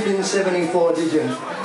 believed in 74, did you?